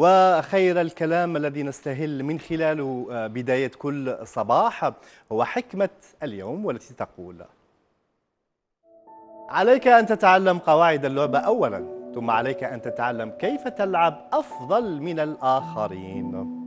وخير الكلام الذي نستهل من خلاله آه، بداية كل صباح. هو حكمة اليوم والتي تقول عليك أن تتعلم قواعد اللعبة أولا ثم عليك أن تتعلم كيف تلعب أفضل من الآخرين.